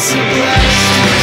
It's a blast.